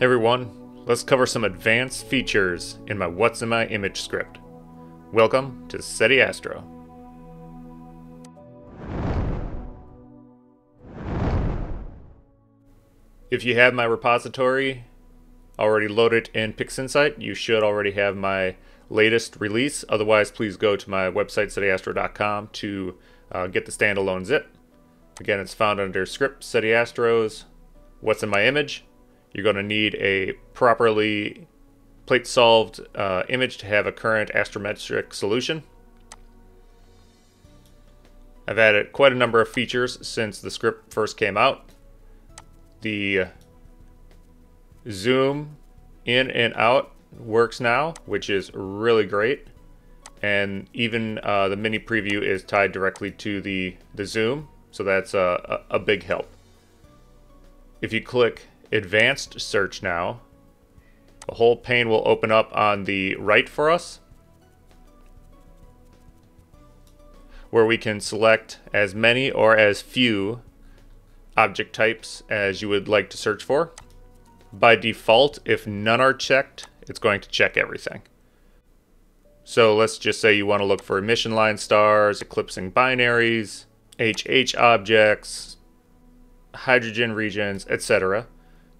everyone, let's cover some advanced features in my What's in My Image script. Welcome to SETI Astro. If you have my repository already loaded in PixInsight, you should already have my latest release. Otherwise, please go to my website, setiastro.com, to uh, get the standalone zip. Again, it's found under script, SETI Astros, what's in my image. You're going to need a properly plate solved uh, image to have a current astrometric solution. I've added quite a number of features since the script first came out. The zoom in and out works now, which is really great. And even uh, the mini preview is tied directly to the, the zoom, so that's a, a, a big help. If you click advanced search now, The whole pane will open up on the right for us, where we can select as many or as few object types as you would like to search for. By default, if none are checked, it's going to check everything. So let's just say you want to look for emission line stars, eclipsing binaries, HH objects, hydrogen regions, etc.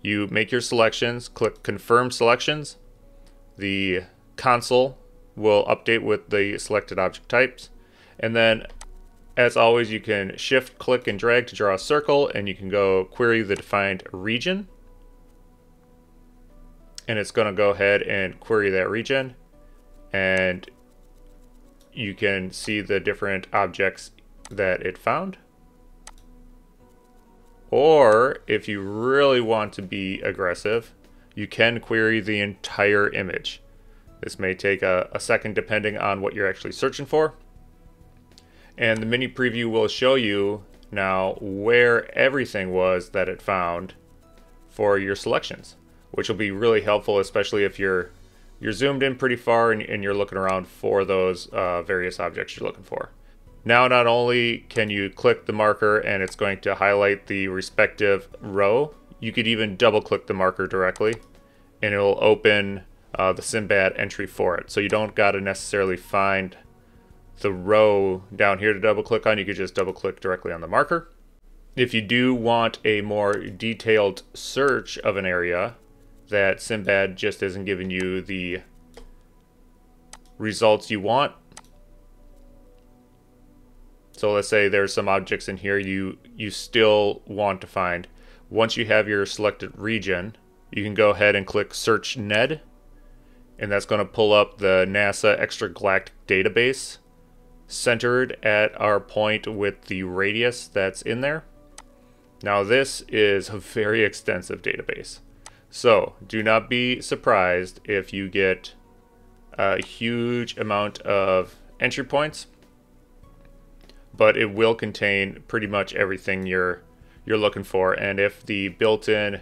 You make your selections, click confirm selections. The console will update with the selected object types. And then as always, you can shift, click, and drag to draw a circle, and you can go query the defined region and it's going to go ahead and query that region and you can see the different objects that it found. Or if you really want to be aggressive, you can query the entire image. This may take a, a, second depending on what you're actually searching for. And the mini preview will show you now where everything was that it found for your selections which will be really helpful, especially if you're you're zoomed in pretty far and, and you're looking around for those uh, various objects you're looking for. Now, not only can you click the marker and it's going to highlight the respective row, you could even double click the marker directly and it'll open uh, the Simbad entry for it. So you don't got to necessarily find the row down here to double click on, you could just double click directly on the marker. If you do want a more detailed search of an area, that Simbad just isn't giving you the results you want. So let's say there's some objects in here you, you still want to find. Once you have your selected region, you can go ahead and click Search NED, and that's going to pull up the NASA Extragalactic Database centered at our point with the radius that's in there. Now this is a very extensive database. So do not be surprised if you get a huge amount of entry points, but it will contain pretty much everything you're you're looking for. And if the built-in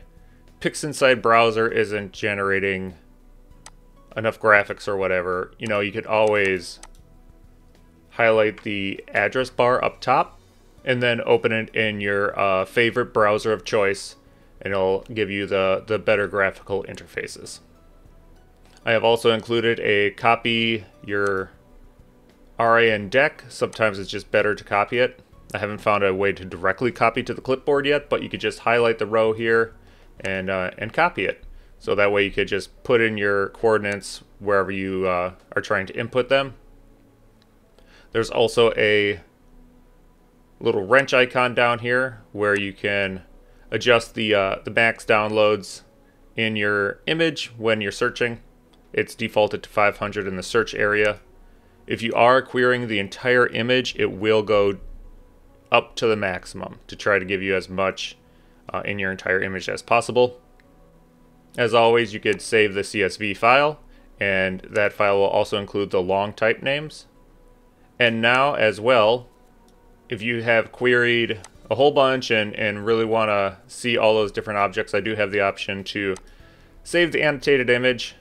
PixInsight browser isn't generating enough graphics or whatever, you know, you could always highlight the address bar up top and then open it in your uh, favorite browser of choice and it'll give you the, the better graphical interfaces. I have also included a copy your RA and Dec. Sometimes it's just better to copy it. I haven't found a way to directly copy to the clipboard yet, but you could just highlight the row here and, uh, and copy it. So that way you could just put in your coordinates wherever you uh, are trying to input them. There's also a little wrench icon down here where you can adjust the, uh, the max downloads in your image when you're searching. It's defaulted to 500 in the search area. If you are querying the entire image, it will go up to the maximum to try to give you as much uh, in your entire image as possible. As always, you could save the CSV file, and that file will also include the long type names. And now, as well, if you have queried a whole bunch and, and really want to see all those different objects, I do have the option to save the annotated image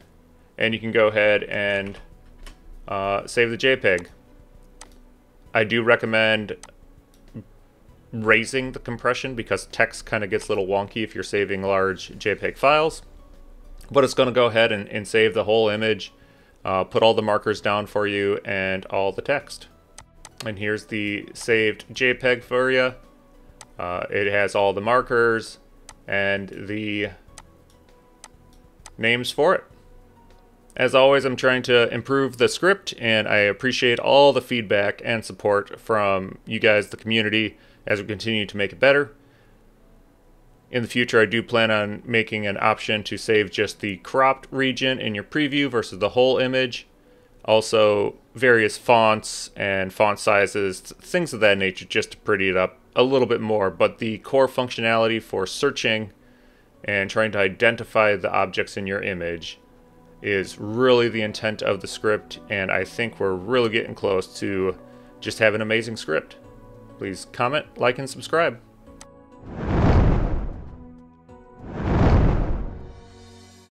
and you can go ahead and uh, save the JPEG. I do recommend raising the compression because text kind of gets a little wonky if you're saving large JPEG files. but it's going to go ahead and, and save the whole image, uh, put all the markers down for you and all the text. And here's the saved JPEG for you. Uh, it has all the markers and the names for it. As always, I'm trying to improve the script, and I appreciate all the feedback and support from you guys, the community, as we continue to make it better. In the future, I do plan on making an option to save just the cropped region in your preview versus the whole image. Also, various fonts and font sizes, things of that nature, just to pretty it up a little bit more. But the core functionality for searching and trying to identify the objects in your image is really the intent of the script, and I think we're really getting close to just have an amazing script. Please comment, like, and subscribe.